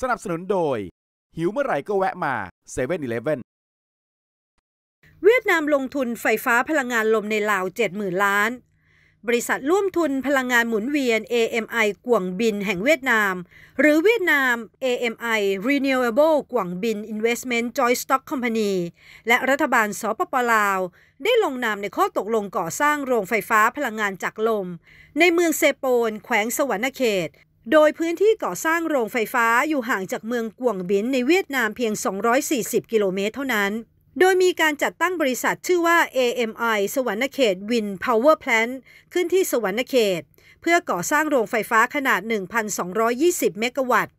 สนับสนุนโดย หิวเมื่อไหร่ก็แวะมา7 e เ e ่ e อเวียดนามลงทุนไฟฟ้าพลังงานลมในลาว 70,000 ล้าน บริษัทร่วมทุนพลังงานหมุนเวียน AMI กวงบินแห่งเวียดนาม หรือเวียดนาม AMI Renewable กวงบิน Investment Joint Stock Company และรัฐบาลสปปลาว ได้ลงนามในข้อตกลงก่อสร้างโรงไฟฟ้าพลังงานจากลม ในเมืองเซโปน แขวงสวรรณเขต โดยพื้นที่ก่อสร้างโรงไฟฟ้าอยู่ห่างจากเมืองกวงบินในเวียดนามเพียง 240 กิโลเมตรเท่านั้น โดยมีการจัดตั้งบริษัทชื่อว่า AMI สวรรณเขต Wind Power Plant ขึ้นที่สวรรณเขต เพื่อก่อสร้างโรงไฟฟ้าขนาด 1,220 เมกะวัตต์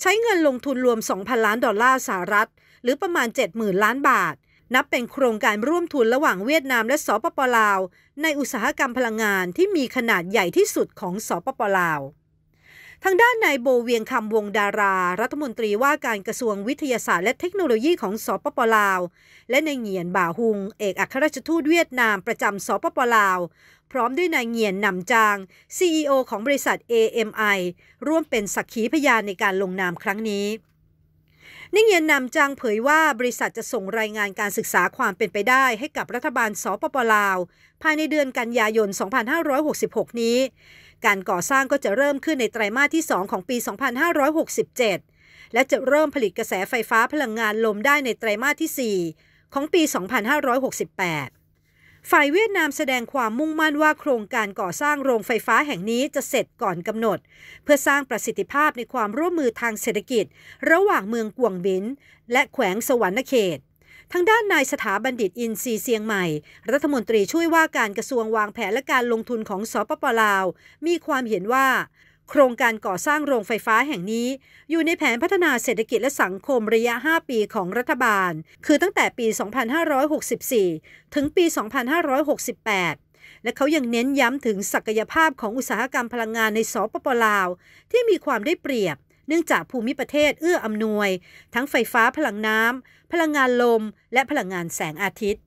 ใช้เงินลงทุนรวม 2,000 ล้านดอลลาร์สหรัฐ หรือประมาณ 70,000 ล้านบาท นับเป็นโครงการร่วมทุนระหว่างเวียดนามและสปปลาว ในอุตสาหกรรมพลังงานที่มีขนาดใหญ่ที่สุดของสปปลาว ทางด้านนายโบเวียงคำวงดารา รัฐมนตรีว่าการกระทรวงวิทยาศาสตร์และเทคโนโลยีของสปปลาว และนายเหงียนบ่าฮุง เอกอัครราชทูตเวียดนามประจำสปปลาว พร้อมด้วยนายเหงียนนำจาง CEO ของบริษัท AMI ร่วมเป็นสักขีพยานในการลงนามครั้งนี้ นิเงียนนำจางเผยว่าบริษัทจะส่งรายงานการศึกษาความเป็นไปได้ให้กับรัฐบาลสปปลาว ภายในเดือนกันยายน 2566 นี้ การก่อสร้างก็จะเริ่มขึ้นในไตรมาสที่ 2 ของปี 2567 และจะเริ่มผลิตกระแสไฟฟ้าพลังงานลมได้ในไตรมาสที่ 4 ของปี 2568 ฝ่ายเวียดนามแสดงความมุ่งมั่นว่าโครงการก่อสร้างโรงไฟฟ้าแห่งนี้จะเสร็จก่อนกำหนด เพื่อสร้างประสิทธิภาพในความร่วมมือทางเศรษฐกิจ ระหว่างเมืองกวงบิน และแขวงสวรรณเขตทางด้านนายสถาบันดิตอินซีเซียงใหม่ รัฐมนตรีช่วยว่าการกระทรวงวางแผนและการลงทุนของสปปลาว มีความเห็นว่า โครงการก่อสร้างโรงไฟฟ้าแห่งนี้ อยู่ในแผนพัฒนาเศรษฐกิจและสังคมระยะ 5 ปีของรัฐบาล คือตั้งแต่ปี 2564 ถึงปี 2568 และเขายังเน้นย้ำถึงศักยภาพของอุตสาหกรรมพลังงานในสปปลาว ที่มีความได้เปรียบ เนื่องจากภูมิประเทศเอื้ออำนวย ทั้งไฟฟ้าพลังน้ำพลังงานลม และพลังงานแสงอาทิตย์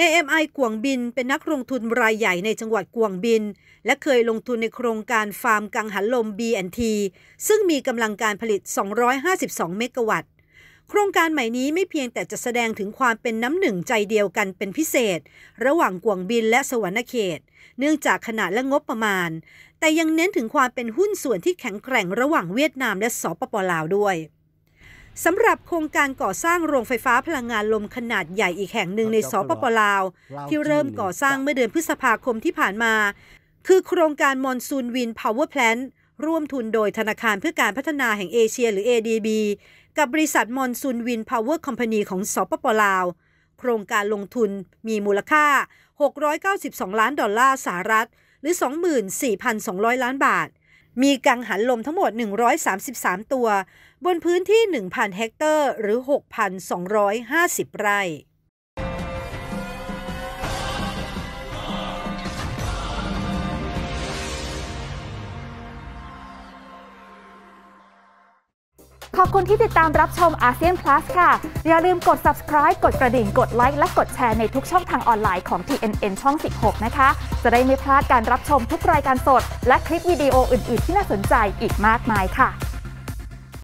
AMI กวงบินเป็นนักลงทุนรายใหญ่ในจังหวัดกวงบิน และเคยลงทุนในโครงการฟาร์มกังหันลม B&T ซึ่งมีกำลังการผลิต 252 เมกะวัตต์ โครงการใหม่นี้ไม่เพียงแต่จะแสดงถึงความเป็นน้ำหนึ่งใจเดียวกันเป็นพิเศษ ระหว่างกวงบินและสวรรณเขต เนื่องจากขนาดและงบประมาณ แต่ยังเน้นถึงความเป็นหุ้นส่วนที่แข็งแกร่งระหว่างเวียดนามและสปปลาวด้วย สำหรับโครงการก่อสร้างโรงไฟฟ้าพลังงานลมขนาดใหญ่อีกแห่งหนึ่งในสปปลาว ที่เริ่มก่อสร้างเมื่อเดือนพฤษภาคมที่ผ่านมา คือโครงการ Monsoon Wind Power Plant ร่วมทุนโดยธนาคารเพื่อการพัฒนาแห่งเอเชียหรือ ADB กับบริษัท Monsoon Wind Power Company ของสปปลาว โครงการลงทุนมีมูลค่า 692 ล้านดอลลาร์สหรัฐ หรือ 24,200 ล้านบาท มีกังหันลมทั้งหมด 133 ตัว บนพื้นที่ 1,000 เฮกเตอร์ หรือ 6,250 ไร่ ขอบคุณที่ติดตามรับชมอาเซียนพลัสค่ะ อย่าลืมกด subscribe กดกระดิ่ง กดไลค์ และกดแชร์ในทุกช่องทางออนไลน์ของ TNN ช่อง 16 นะคะ จะได้ไม่พลาดการรับชมทุกรายการสด และคลิปวิดีโออื่น ๆ ที่น่าสนใจอีกมากมายค่ะ